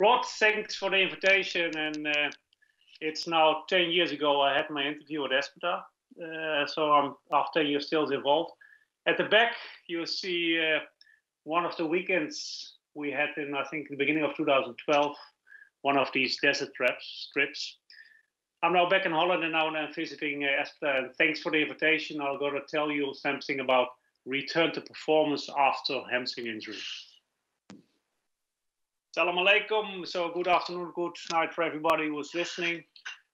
Rod, thanks for the invitation. And uh, it's now 10 years ago I had my interview at Aspetar. Uh, so I'm after years still involved. At the back, you see uh, one of the weekends we had in, I think, the beginning of 2012, one of these desert trips. trips. I'm now back in Holland and now I'm visiting uh. And thanks for the invitation. I'm going to tell you something about return to performance after hamstring injury. Salam alaikum. So good afternoon, good night for everybody who's listening.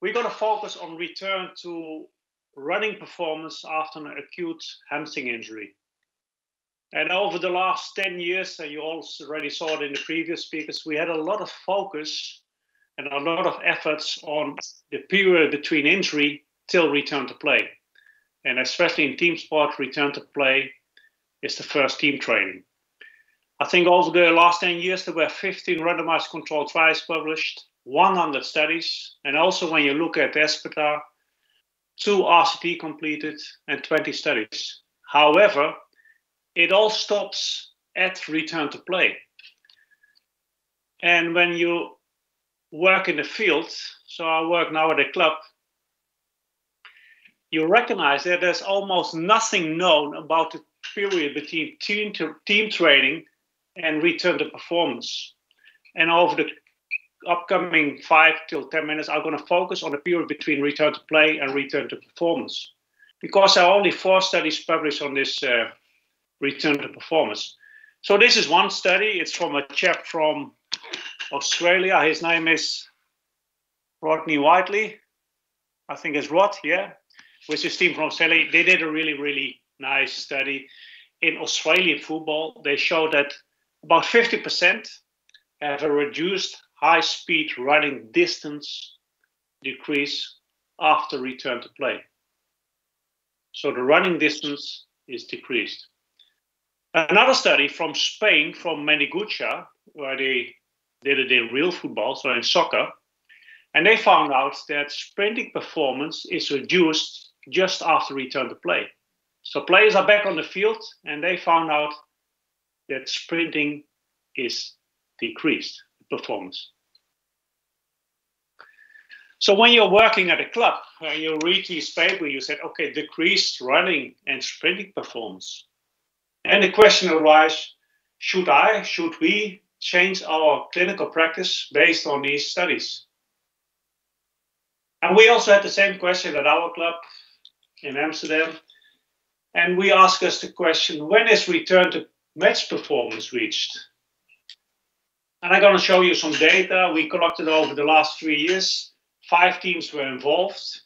We're going to focus on return to running performance after an acute hamstring injury. And over the last 10 years, and you also already saw it in the previous speakers, we had a lot of focus and a lot of efforts on the period between injury till return to play. And especially in team sport, return to play is the first team training. I think over the last 10 years, there were 15 randomized controlled trials published, 100 studies. And also, when you look at Aspetar, two RCT completed and 20 studies. However, it all stops at return to play. And when you work in the field, so I work now at a club, you recognize that there's almost nothing known about the period between team, team training and return to performance. And over the upcoming five till 10 minutes, I'm going to focus on the period between return to play and return to performance. Because there are only four studies published on this uh, return to performance. So this is one study. It's from a chap from Australia. His name is Rodney Whiteley. I think it's Rod, yeah, with his team from Australia. They did a really, really nice study in Australian football. They showed that about 50% have a reduced high speed running distance decrease after return to play. So the running distance is decreased. Another study from Spain, from Mendiguchia, where they did it in real football, so in soccer, and they found out that sprinting performance is reduced just after return to play. So players are back on the field, and they found out that sprinting is decreased performance. So when you're working at a club and you read this paper, you said, okay, decreased running and sprinting performance. And the question arises, should I, should we change our clinical practice based on these studies? And we also had the same question at our club in Amsterdam. And we asked us the question, when is return to match performance reached? And I'm going to show you some data we collected over the last three years. Five teams were involved,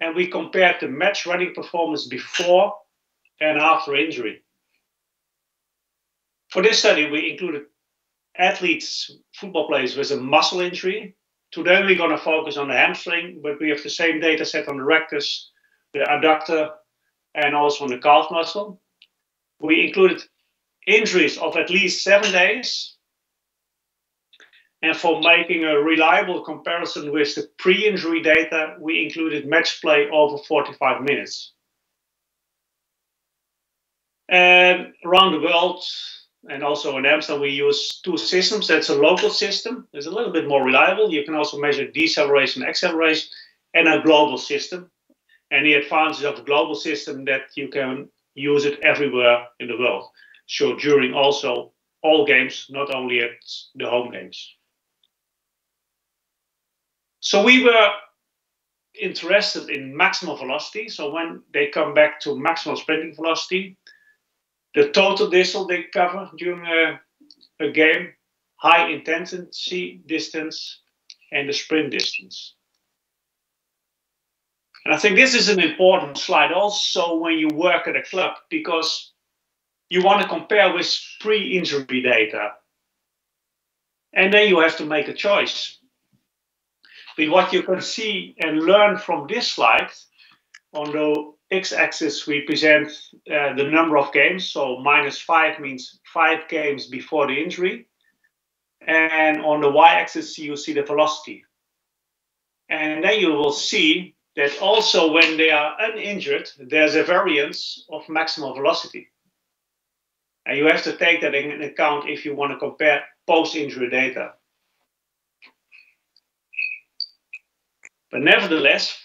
and we compared the match running performance before and after injury. For this study, we included athletes, football players with a muscle injury. Today, we're going to focus on the hamstring, but we have the same data set on the rectus, the adductor, and also on the calf muscle. We included injuries of at least seven days. And for making a reliable comparison with the pre injury data, we included match play over 45 minutes. And around the world, and also in Amsterdam, we use two systems. That's a local system, it's a little bit more reliable. You can also measure deceleration, acceleration, and a global system. And the advantage of a global system that you can use it everywhere in the world so during also all games, not only at the home games. So we were interested in maximal velocity. So when they come back to maximal sprinting velocity, the total distance they cover during a, a game, high intensity distance, and the sprint distance. And I think this is an important slide also when you work at a club because you want to compare with pre injury data. And then you have to make a choice. But what you can see and learn from this slide, on the x axis, we present uh, the number of games. So minus five means five games before the injury. And on the y axis, you see the velocity. And then you will see that also when they are uninjured, there's a variance of maximal velocity. And you have to take that in account if you want to compare post-injury data. But nevertheless,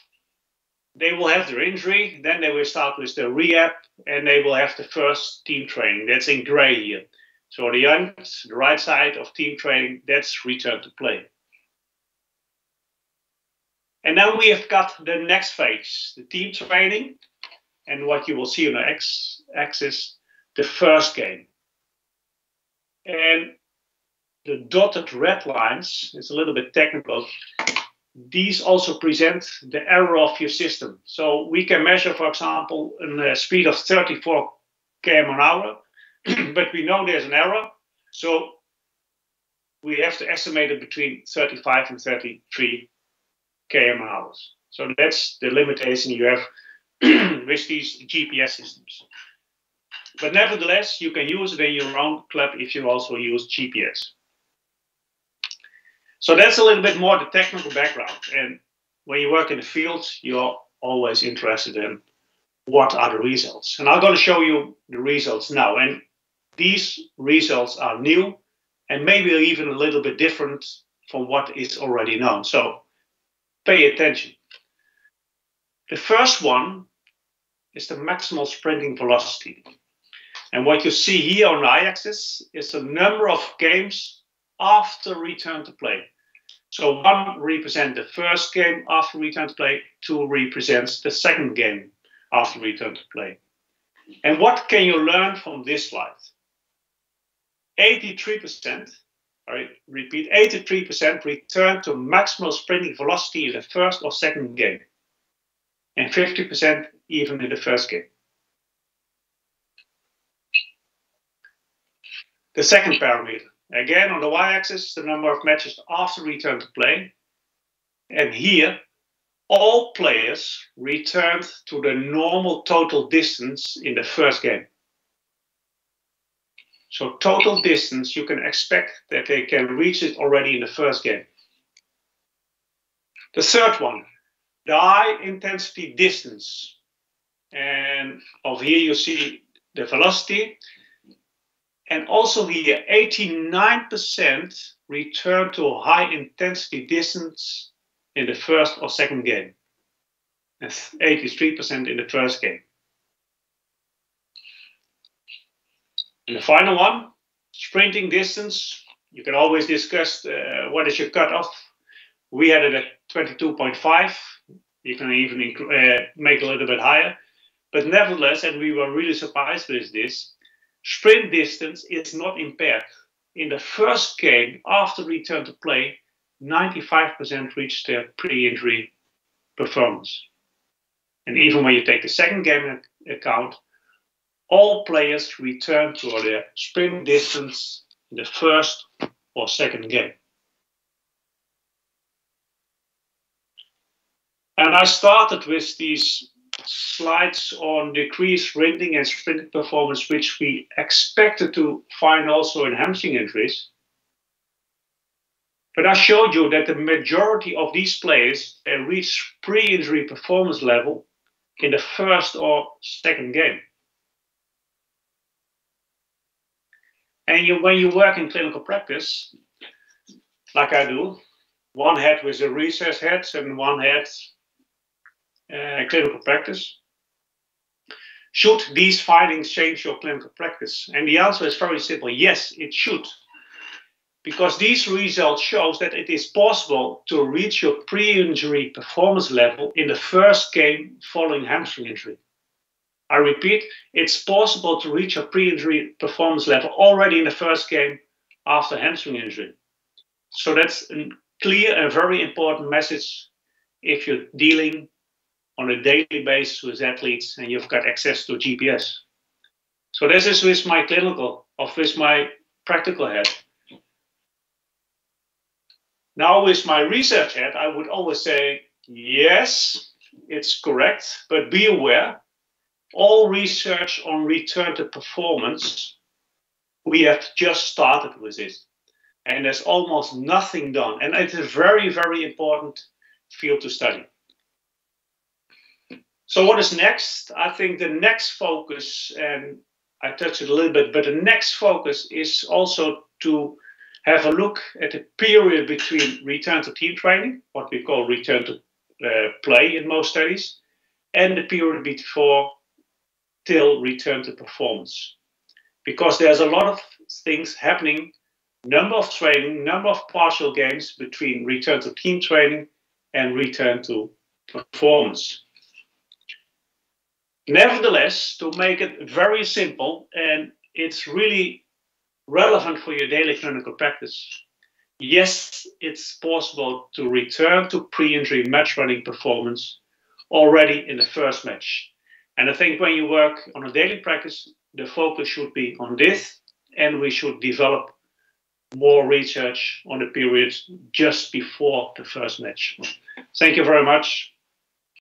they will have their injury, then they will start with the rehab, and they will have the first team training. That's in gray here. So the the right side of team training, that's return to play. And now we have got the next phase, the team training. And what you will see on the X axis the first game. And the dotted red lines, it's a little bit technical, these also present the error of your system. So we can measure, for example, a speed of 34 km an hour, but we know there's an error. So we have to estimate it between 35 and 33 km hours. So that's the limitation you have with these GPS systems. But nevertheless, you can use it in your own club if you also use GPS. So that's a little bit more the technical background. And when you work in the field, you're always interested in what are the results. And I'm going to show you the results now. And these results are new and maybe even a little bit different from what is already known. So pay attention. The first one is the maximal sprinting velocity. And what you see here on the y-axis is the number of games after return to play. So one represents the first game after return to play, two represents the second game after return to play. And what can you learn from this slide? 83%, I repeat, 83% return to maximal sprinting velocity in the first or second game, and 50% even in the first game. The second parameter, Again, on the y-axis, the number of matches after return to play. And here, all players returned to the normal total distance in the first game. So total distance, you can expect that they can reach it already in the first game. The third one, the high intensity distance. And over here you see the velocity. And also the 89% return to high intensity distance in the first or second game. And 83% in the first game. And the final one, sprinting distance. You can always discuss uh, what is your cutoff. We had it at 22.5. You can even uh, make a little bit higher. But nevertheless, and we were really surprised with this, sprint distance is not impaired. In the first game, after return to play, 95% reached their pre-injury performance. And even when you take the second game account, all players return to their sprint distance in the first or second game. And I started with these slides on decreased sprinting and sprinting performance, which we expected to find also in hamstring injuries. But I showed you that the majority of these players they reach pre-injury performance level in the first or second game. And you, when you work in clinical practice, like I do, one head with a research head and one head Uh, clinical practice. Should these findings change your clinical practice? And the answer is very simple yes, it should. Because these results shows that it is possible to reach your pre-injury performance level in the first game following hamstring injury. I repeat, it's possible to reach a pre-injury performance level already in the first game after hamstring injury. So that's a clear and very important message if you're dealing on a daily basis with athletes and you've got access to GPS. So this is with my clinical or with my practical head. Now with my research head, I would always say, yes, it's correct, but be aware, all research on return to performance, we have just started with it. And there's almost nothing done. And it's a very, very important field to study. So what is next? I think the next focus, and I touched it a little bit, but the next focus is also to have a look at the period between return to team training, what we call return to uh, play in most studies, and the period before till return to performance. Because there's a lot of things happening, number of training, number of partial games between return to team training and return to performance. Nevertheless, to make it very simple, and it's really relevant for your daily clinical practice, yes, it's possible to return to pre-injury match running performance already in the first match. And I think when you work on a daily practice, the focus should be on this, and we should develop more research on the period just before the first match. Thank you very much.